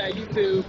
92.